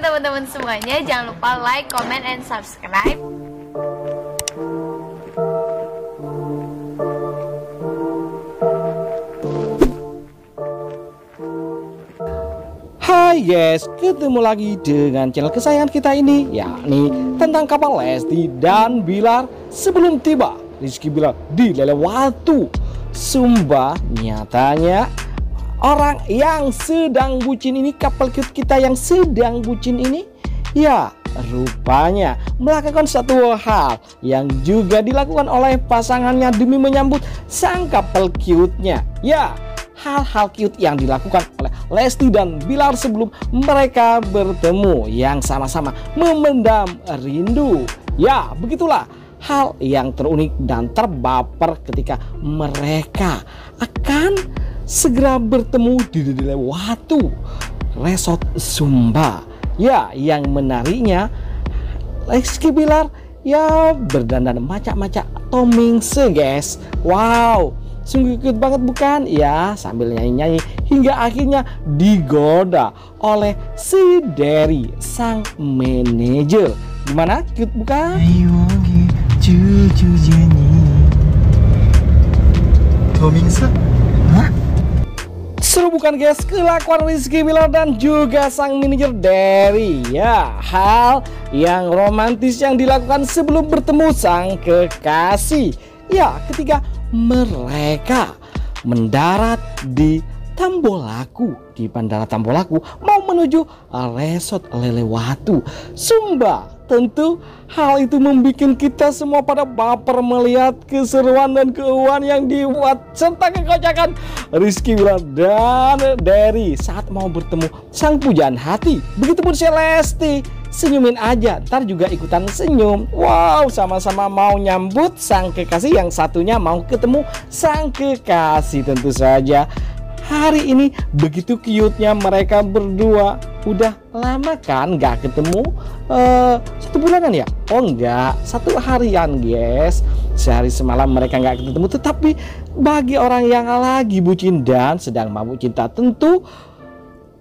teman-teman semuanya. Jangan lupa like, comment, and subscribe. Hai guys, ketemu lagi dengan channel kesayangan kita ini yakni tentang kapal Lesti dan Bilar sebelum tiba Rizky Bilar di Lelewatu Sumba nyatanya orang yang sedang bucin ini kapal cute kita yang sedang bucin ini ya rupanya melakukan satu hal yang juga dilakukan oleh pasangannya demi menyambut sang couple cute-nya ya hal-hal cute yang dilakukan oleh Lesti dan Bilar sebelum mereka bertemu yang sama-sama memendam rindu. Ya, begitulah hal yang terunik dan terbaper ketika mereka akan segera bertemu di Watu Resort Sumba. Ya, yang menariknya Lesti Bilar ya berdandan macak-macak Tomingse guys. Wow, Sungguh cute banget bukan? Ya sambil nyanyi-nyanyi hingga akhirnya digoda oleh si Derry sang manajer. Gimana? Cute bukan? Seru bukan guys? Kelakuan Rizky Bilar dan juga sang manajer Derry. Ya hal yang romantis yang dilakukan sebelum bertemu sang kekasih. Ya ketika mereka mendarat di Tambolaku di Bandara Tambolaku mau menuju Resort Lelewatu Sumba tentu hal itu membuat kita semua pada baper melihat keseruan dan keuangan yang dibuat serta kekocakan Rizky Wilar dan Derry saat mau bertemu sang pujaan hati begitupun Celesti senyumin aja ntar juga ikutan senyum. Wow sama-sama mau nyambut sang kekasih yang satunya mau ketemu sang kekasih tentu saja hari ini begitu cute-nya mereka berdua. Udah lama kan nggak ketemu? Uh, satu bulanan ya? Oh enggak satu harian guys. Sehari semalam mereka nggak ketemu tetapi bagi orang yang lagi bucin dan sedang mabuk cinta tentu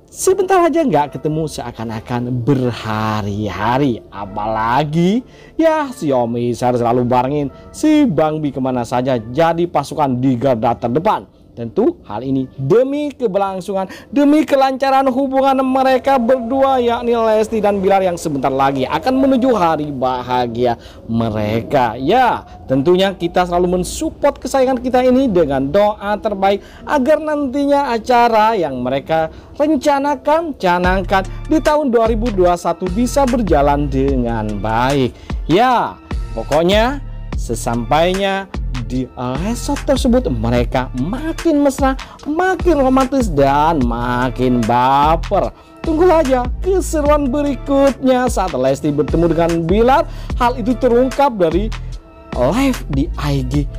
sebentar aja nggak ketemu seakan-akan berhari-hari. Apalagi ya si Om Isar selalu barengin. Si Bang Bi ke mana saja jadi pasukan di garda terdepan Tentu hal ini demi keberlangsungan, demi kelancaran hubungan mereka berdua yakni Lesti dan Bilar yang sebentar lagi akan menuju hari bahagia mereka. Ya, tentunya kita selalu mensupport kesayangan kita ini dengan doa terbaik agar nantinya acara yang mereka rencanakan, canangkan di tahun 2021 bisa berjalan dengan baik. Ya, pokoknya sesampainya di resort tersebut mereka makin mesra, makin romantis dan makin baper. Tunggu aja keseruan berikutnya saat Lesti bertemu dengan Bilar. Hal itu terungkap dari live di IG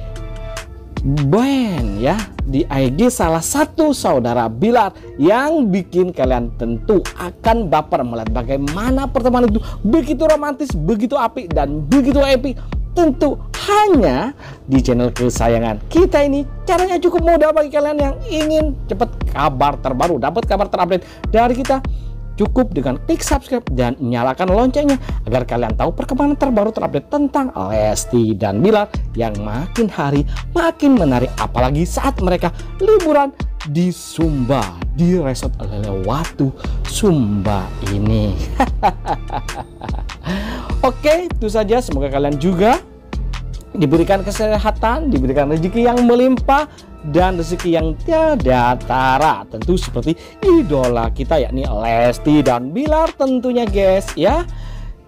Ben ya di IG salah satu saudara Bilar yang bikin kalian tentu akan baper melihat bagaimana pertemuan itu begitu romantis, begitu apik dan begitu epic tentu hanya di channel kesayangan kita ini caranya cukup mudah bagi kalian yang ingin cepat kabar terbaru dapat kabar terupdate dari kita. Cukup dengan klik subscribe dan nyalakan loncengnya agar kalian tahu perkembangan terbaru terupdate tentang Lesti dan Bilar yang makin hari makin menarik apalagi saat mereka liburan di Sumba di resort Lelewatu Sumba ini. Oke itu saja. Semoga kalian juga diberikan kesehatan diberikan rezeki yang melimpah dan rezeki yang tiada tara. Tentu seperti idola kita yakni Lesti dan Bilar tentunya guys ya.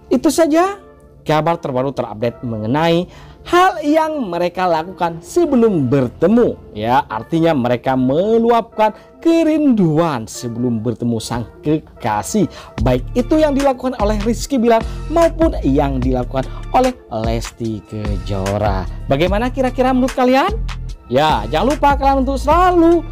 Itu saja kabar terbaru terupdate mengenai hal yang mereka lakukan sebelum bertemu. Ya artinya mereka meluapkan kerinduan sebelum bertemu sang kekasih. Baik itu yang dilakukan oleh Rizky Bilar maupun yang dilakukan oleh Lesti Kejora. Bagaimana kira-kira menurut kalian? Ya jangan lupa kalian untuk selalu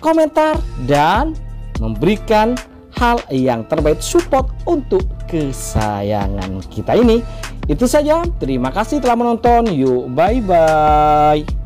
komentar dan memberikan hal yang terbaik support untuk kesayangan kita ini itu saja, terima kasih telah menonton. Yuk, bye-bye.